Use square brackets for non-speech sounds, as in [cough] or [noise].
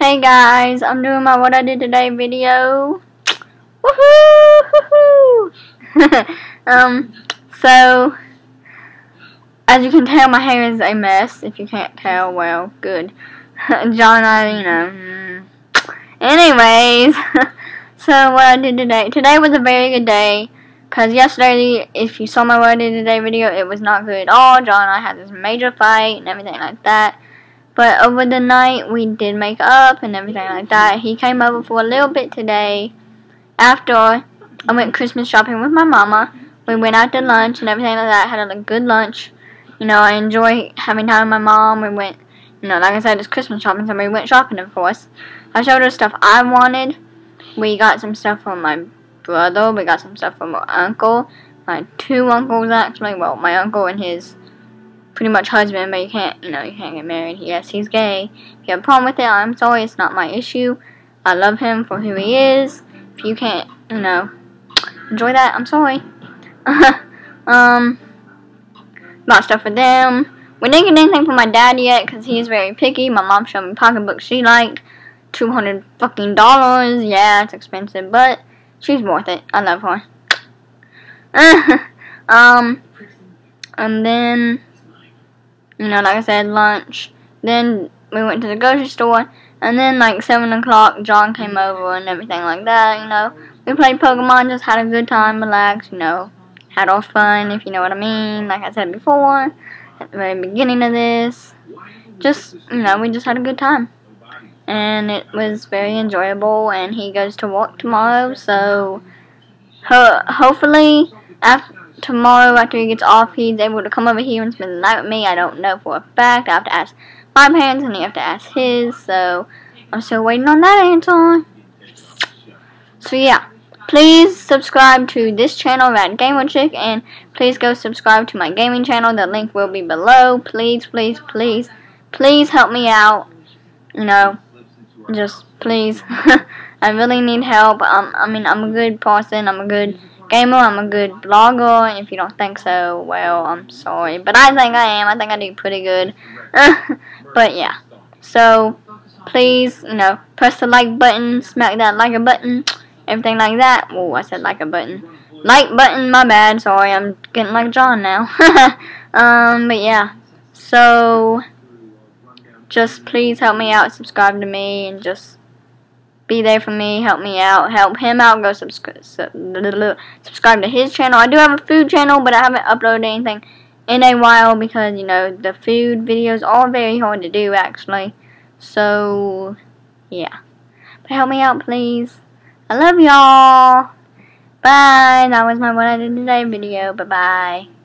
Hey guys, I'm doing my what I did today video. Woohoo! [laughs] um, so as you can tell, my hair is a mess. If you can't tell, well, good. [laughs] John, I, you know. Mm. Anyways, [laughs] so what I did today. Today was a very good day. Because yesterday, if you saw my what I did today video, it was not good at all. John I had this major fight and everything like that. But over the night, we did make up and everything like that. He came over for a little bit today. After I went Christmas shopping with my mama, we went out to lunch and everything like that. Had a good lunch. You know, I enjoy having time with my mom. We went, you know, like I said, it's Christmas shopping, so we went shopping, of course. I showed her stuff I wanted. We got some stuff from my brother. We got some stuff from my uncle. My two uncles, actually. Well, my uncle and his pretty much husband, but you can't, you know, you can't get married. Yes, he's gay. If you have a problem with it, I'm sorry. It's not my issue. I love him for who he is. If you can't, you know, enjoy that, I'm sorry. [laughs] um, bought stuff for them. We didn't get anything for my dad yet because he's very picky. My mom showed me pocketbook she liked. 200 fucking dollars. Yeah, it's expensive, but she's worth it. I love her. [laughs] um, and then you know, like I said, lunch. Then we went to the grocery store, and then like seven o'clock, John came over and everything like that. You know, we played Pokemon, just had a good time, relaxed. You know, had our fun, if you know what I mean. Like I said before, at the very beginning of this, just you know, we just had a good time, and it was very enjoyable. And he goes to work tomorrow, so ho hopefully after tomorrow after he gets off, he's able to come over here and spend the night with me. I don't know for a fact. I have to ask my parents and he have to ask his. So I'm still waiting on that answer. So yeah, please subscribe to this channel, Radd Gamer Chick, and please go subscribe to my gaming channel. The link will be below. Please, please, please, please help me out. You know, just please. [laughs] I really need help. Um, I mean, I'm a good person. I'm a good gamer, I'm a good blogger, and if you don't think so, well, I'm sorry. But I think I am. I think I do pretty good. [laughs] but yeah. So, please, you know, press the like button, smack that like a button, everything like that. Oh, I said like a button. Like button, my bad. Sorry, I'm getting like John now. [laughs] um, but yeah. So, just please help me out, subscribe to me, and just be there for me, help me out, help him out, go subscribe subscribe to his channel. I do have a food channel, but I haven't uploaded anything in a while because, you know, the food videos are very hard to do, actually. So, yeah. But help me out, please. I love y'all. Bye. That was my What I Did Today video. Bye-bye.